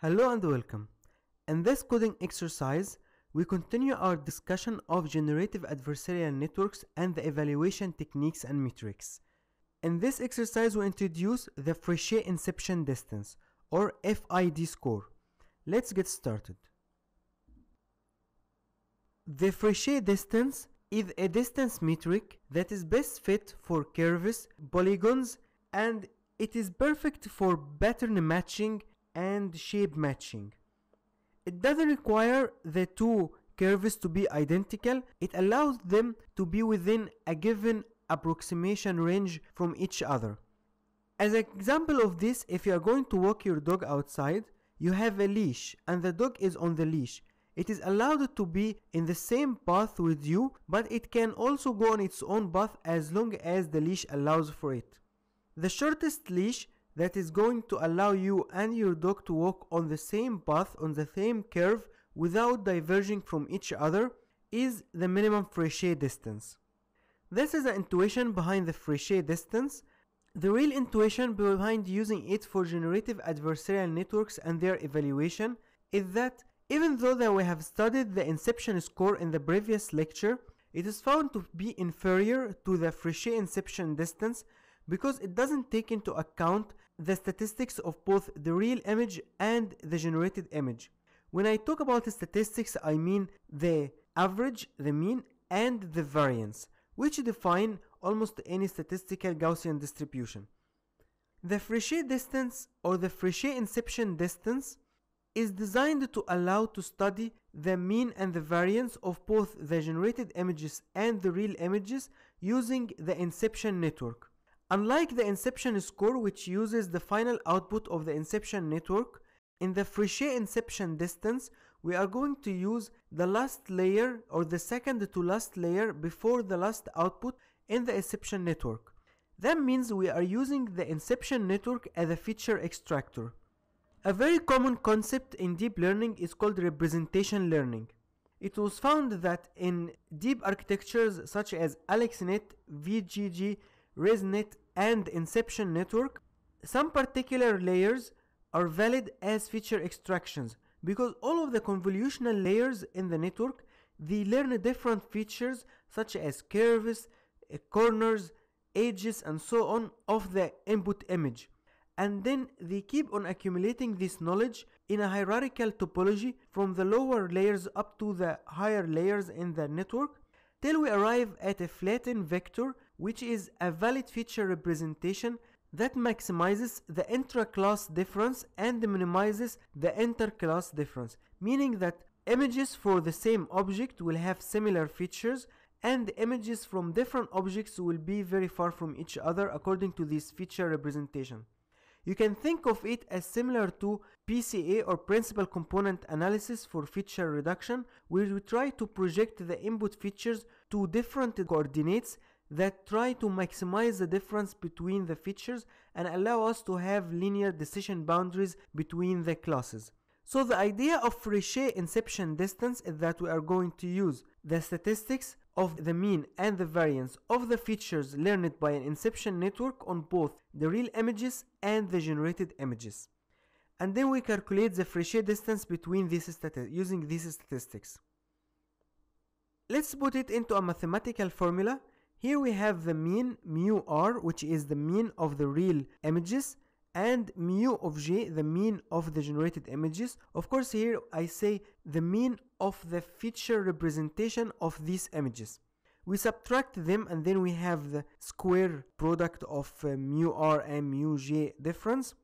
Hello and welcome. In this coding exercise, we continue our discussion of generative adversarial networks and the evaluation techniques and metrics. In this exercise, we introduce the Frechet inception distance or FID score. Let's get started. The Frechet distance is a distance metric that is best fit for curves, polygons, and it is perfect for pattern matching and shape matching. It doesn't require the two curves to be identical, it allows them to be within a given approximation range from each other. As an example of this, if you are going to walk your dog outside, you have a leash and the dog is on the leash. It is allowed to be in the same path with you, but it can also go on its own path as long as the leash allows for it. The shortest leash that is going to allow you and your dog to walk on the same path on the same curve without diverging from each other is the minimum Frechet distance. This is the intuition behind the Frechet distance. The real intuition behind using it for generative adversarial networks and their evaluation is that even though that we have studied the inception score in the previous lecture, it is found to be inferior to the Frechet inception distance because it doesn't take into account the statistics of both the real image and the generated image. When I talk about statistics, I mean the average, the mean, and the variance, which define almost any statistical Gaussian distribution. The Frechet distance or the Frechet inception distance is designed to allow to study the mean and the variance of both the generated images and the real images using the inception network. Unlike the inception score which uses the final output of the inception network, in the Frechet inception distance, we are going to use the last layer or the second to last layer before the last output in the inception network. That means we are using the inception network as a feature extractor. A very common concept in deep learning is called representation learning. It was found that in deep architectures such as AlexNet, VGG, ResNet, and Inception Network, some particular layers are valid as feature extractions because all of the convolutional layers in the network they learn different features such as curves, eh, corners, edges and so on of the input image. And then they keep on accumulating this knowledge in a hierarchical topology from the lower layers up to the higher layers in the network till we arrive at a flattened vector which is a valid feature representation that maximizes the intra-class difference and minimizes the inter-class difference, meaning that images for the same object will have similar features and images from different objects will be very far from each other according to this feature representation. You can think of it as similar to PCA or principal component analysis for feature reduction where we try to project the input features to different coordinates that try to maximize the difference between the features and allow us to have linear decision boundaries between the classes. So the idea of Frechet inception distance is that we are going to use the statistics of the mean and the variance of the features learned by an inception network on both the real images and the generated images. And then we calculate the Frechet distance between these using these statistics. Let's put it into a mathematical formula here we have the mean mu r which is the mean of the real images and mu of j the mean of the generated images. Of course here I say the mean of the feature representation of these images. We subtract them and then we have the square product of uh, mu r and mu j difference.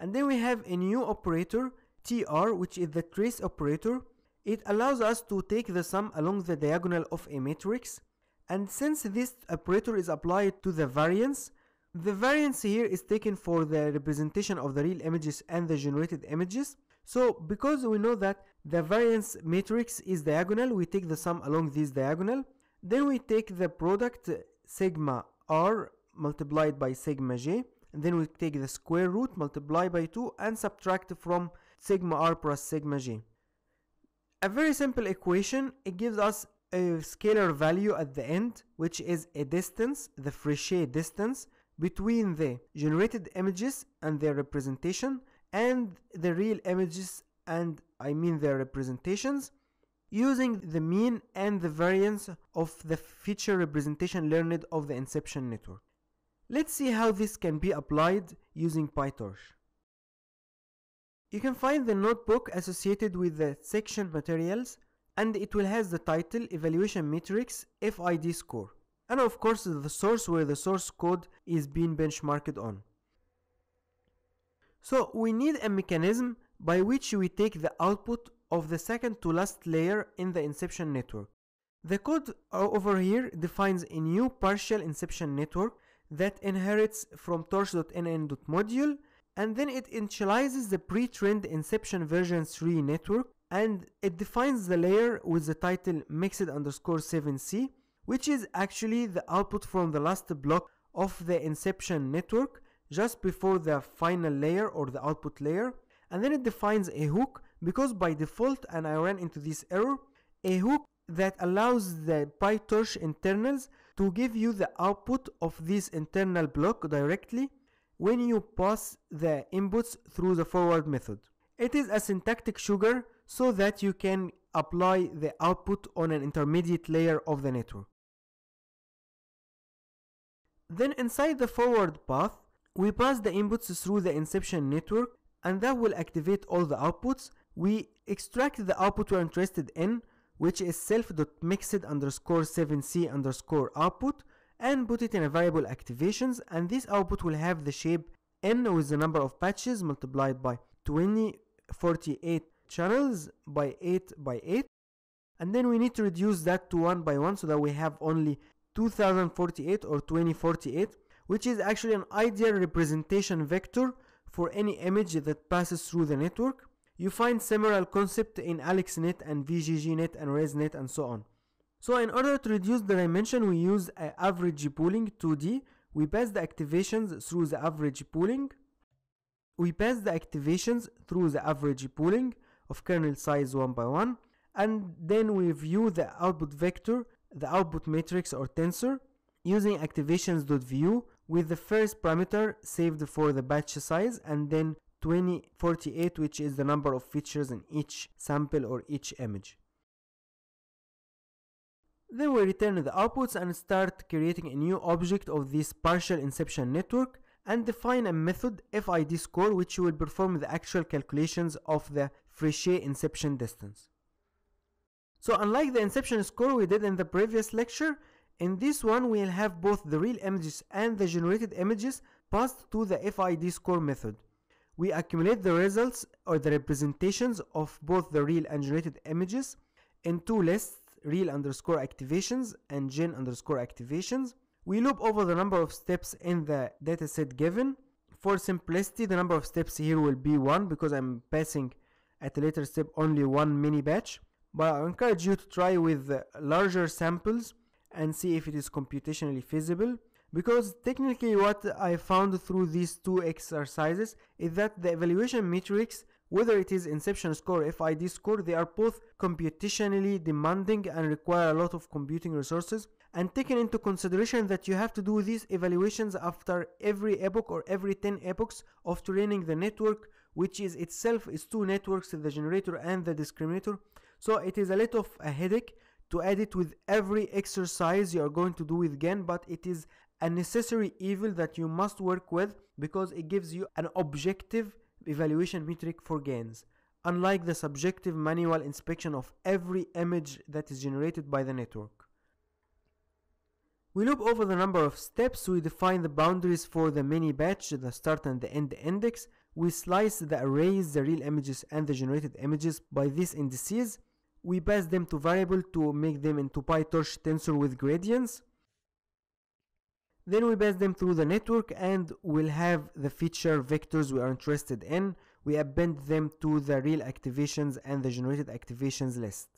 And then we have a new operator tr which is the trace operator. It allows us to take the sum along the diagonal of a matrix and since this operator is applied to the variance, the variance here is taken for the representation of the real images and the generated images. So because we know that the variance matrix is diagonal, we take the sum along this diagonal. Then we take the product sigma r multiplied by sigma j. And then we take the square root multiplied by 2 and subtract from sigma r plus sigma j. A very simple equation, it gives us a scalar value at the end which is a distance, the Frechet distance between the generated images and their representation and the real images and I mean their representations using the mean and the variance of the feature representation learned of the inception network. Let's see how this can be applied using PyTorch. You can find the notebook associated with the section materials and it will has the title evaluation metrics FID score and of course the source where the source code is being benchmarked on. So we need a mechanism by which we take the output of the second to last layer in the inception network. The code over here defines a new partial inception network that inherits from torch.nn.module and then it initializes the pre-trained inception version 3 network and it defines the layer with the title mixed underscore 7c which is actually the output from the last block of the inception network just before the final layer or the output layer and then it defines a hook because by default and I ran into this error a hook that allows the PyTorch internals to give you the output of this internal block directly when you pass the inputs through the forward method. It is a syntactic sugar so that you can apply the output on an intermediate layer of the network. Then inside the forward path, we pass the inputs through the inception network and that will activate all the outputs. We extract the output we're interested in which is self.mixed underscore 7c underscore output and put it in a variable activations and this output will have the shape n with the number of patches multiplied by 2048 channels by 8 by 8 and then we need to reduce that to 1 by 1 so that we have only 2048 or 2048 which is actually an ideal representation vector for any image that passes through the network. You find similar concept in AlexNet and VGGNet and ResNet and so on. So in order to reduce the dimension we use average pooling 2D. We pass the activations through the average pooling. We pass the activations through the average pooling of kernel size one by one and then we view the output vector, the output matrix or tensor using activations.view with the first parameter saved for the batch size and then 2048 which is the number of features in each sample or each image. Then we return the outputs and start creating a new object of this partial inception network and define a method FID score which will perform the actual calculations of the Frechet inception distance. So unlike the inception score we did in the previous lecture, in this one we'll have both the real images and the generated images passed to the FID score method. We accumulate the results or the representations of both the real and generated images in two lists real underscore activations and gen underscore activations. We loop over the number of steps in the dataset given. For simplicity, the number of steps here will be 1 because I'm passing at a later step only one mini batch. But I encourage you to try with uh, larger samples and see if it is computationally feasible because technically what I found through these two exercises is that the evaluation metrics whether it is inception score or FID score, they are both computationally demanding and require a lot of computing resources. And taking into consideration that you have to do these evaluations after every epoch or every 10 epochs of training the network, which is itself is two networks, the generator and the discriminator. So it is a little of a headache to add it with every exercise you are going to do with GAN, but it is a necessary evil that you must work with because it gives you an objective evaluation metric for GANs, unlike the subjective manual inspection of every image that is generated by the network. We loop over the number of steps, we define the boundaries for the mini batch, the start and the end index, we slice the arrays, the real images and the generated images by these indices, we pass them to variable to make them into PyTorch tensor with gradients, then we pass them through the network and we'll have the feature vectors we are interested in. We append them to the real activations and the generated activations list.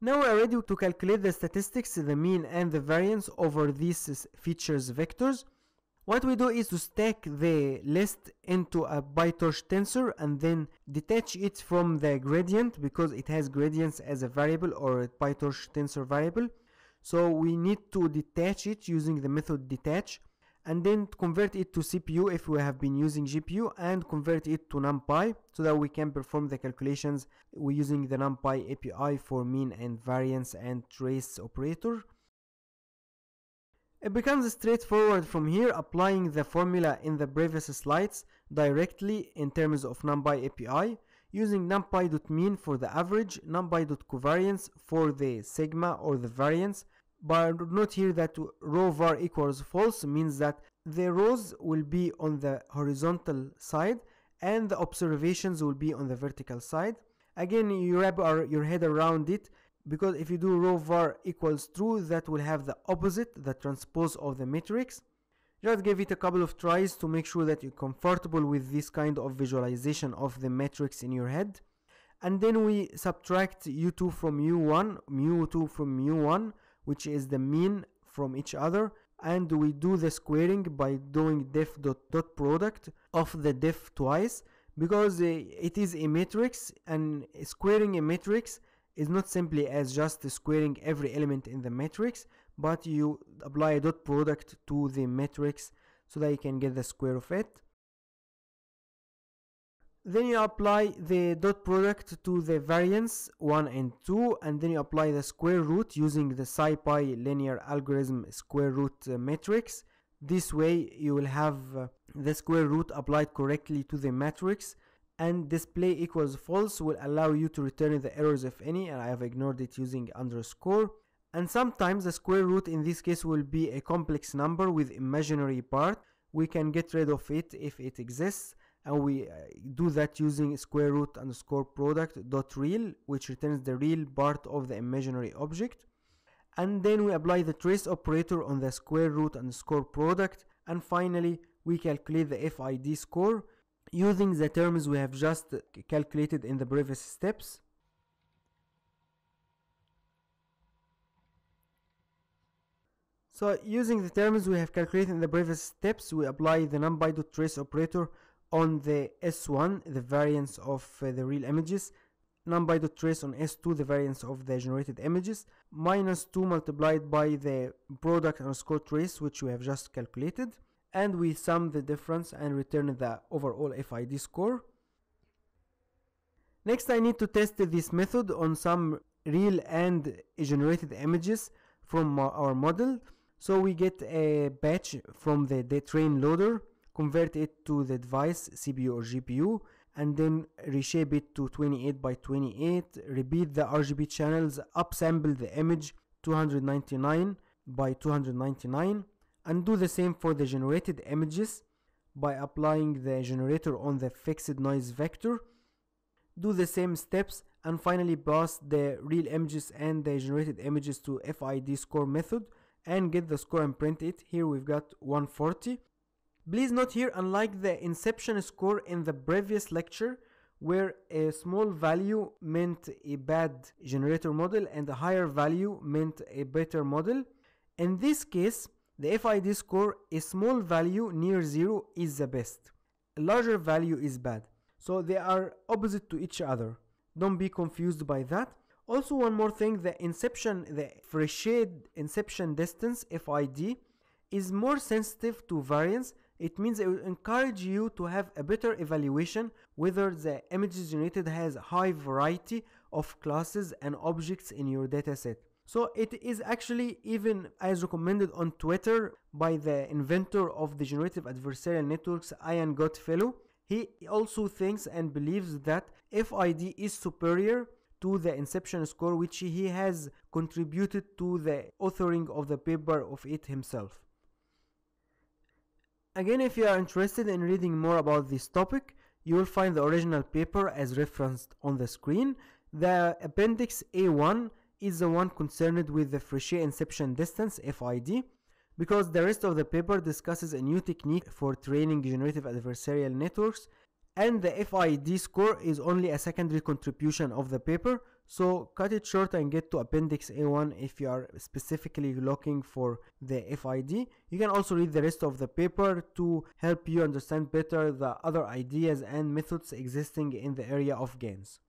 Now we are ready to calculate the statistics, the mean and the variance over these features vectors. What we do is to stack the list into a PyTorch tensor and then detach it from the gradient because it has gradients as a variable or a PyTorch tensor variable. So we need to detach it using the method detach and then convert it to CPU if we have been using GPU and convert it to NumPy so that we can perform the calculations we using the NumPy API for mean and variance and trace operator. It becomes straightforward from here applying the formula in the previous slides directly in terms of NumPy API using numpy.mean for the average, numpy.covariance for the sigma or the variance, but note here that row var equals false means that the rows will be on the horizontal side and the observations will be on the vertical side. Again you wrap our, your head around it because if you do row var equals true that will have the opposite the transpose of the matrix. Just give it a couple of tries to make sure that you're comfortable with this kind of visualization of the matrix in your head. And then we subtract u2 from u1 mu2 from mu1 which is the mean from each other and we do the squaring by doing def dot dot product of the def twice because uh, it is a matrix and squaring a matrix is not simply as just squaring every element in the matrix but you apply a dot product to the matrix so that you can get the square of it then you apply the dot product to the variance 1 and 2 and then you apply the square root using the scipy linear algorithm square root uh, matrix. This way you will have uh, the square root applied correctly to the matrix and display equals false will allow you to return the errors if any and I have ignored it using underscore. And sometimes the square root in this case will be a complex number with imaginary part. We can get rid of it if it exists and we uh, do that using square root underscore product dot real which returns the real part of the imaginary object. And then we apply the trace operator on the square root underscore product. And finally we calculate the FID score using the terms we have just calculated in the previous steps. So using the terms we have calculated in the previous steps, we apply the numpy.trace operator on the S1 the variance of uh, the real images numpy.trace on S2 the variance of the generated images minus 2 multiplied by the product underscore trace which we have just calculated and we sum the difference and return the overall FID score. Next I need to test this method on some real and generated images from our model. So we get a batch from the, the train loader convert it to the device CPU or GPU and then reshape it to 28 by 28 repeat the RGB channels upsample the image 299 by 299 and do the same for the generated images by applying the generator on the fixed noise vector. Do the same steps and finally pass the real images and the generated images to FID score method and get the score and print it. Here we've got 140 Please note here, unlike the inception score in the previous lecture, where a small value meant a bad generator model and a higher value meant a better model, in this case, the FID score, a small value near zero is the best. A larger value is bad. So they are opposite to each other. Don't be confused by that. Also one more thing, the inception, the Frechet inception distance FID is more sensitive to variance it means it will encourage you to have a better evaluation whether the image generated has high variety of classes and objects in your dataset. So it is actually even as recommended on Twitter by the inventor of the generative adversarial networks, Ian Goodfellow. He also thinks and believes that FID is superior to the inception score which he has contributed to the authoring of the paper of it himself. Again, if you are interested in reading more about this topic, you will find the original paper as referenced on the screen. The appendix A1 is the one concerned with the Frechet inception distance FID because the rest of the paper discusses a new technique for training generative adversarial networks and the FID score is only a secondary contribution of the paper so cut it short and get to appendix A1 if you are specifically looking for the FID. You can also read the rest of the paper to help you understand better the other ideas and methods existing in the area of GANs.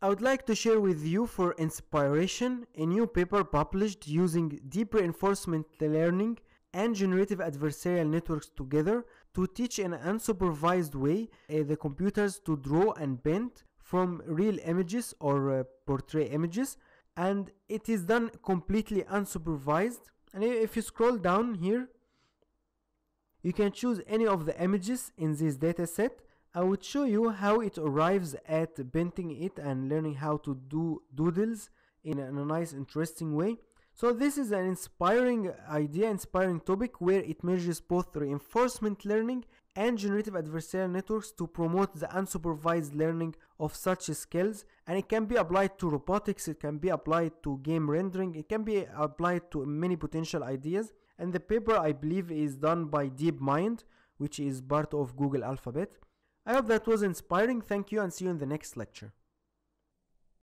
I would like to share with you for inspiration a new paper published using deep reinforcement learning and generative adversarial networks together to teach in an unsupervised way uh, the computers to draw and bend from real images or uh, portray images and it is done completely unsupervised. And if you scroll down here you can choose any of the images in this dataset I would show you how it arrives at bending it and learning how to do doodles in a, in a nice interesting way. So this is an inspiring idea, inspiring topic where it merges both reinforcement learning and generative adversarial networks to promote the unsupervised learning of such skills and it can be applied to robotics, it can be applied to game rendering, it can be applied to many potential ideas and the paper I believe is done by DeepMind which is part of Google Alphabet. I hope that was inspiring, thank you and see you in the next lecture.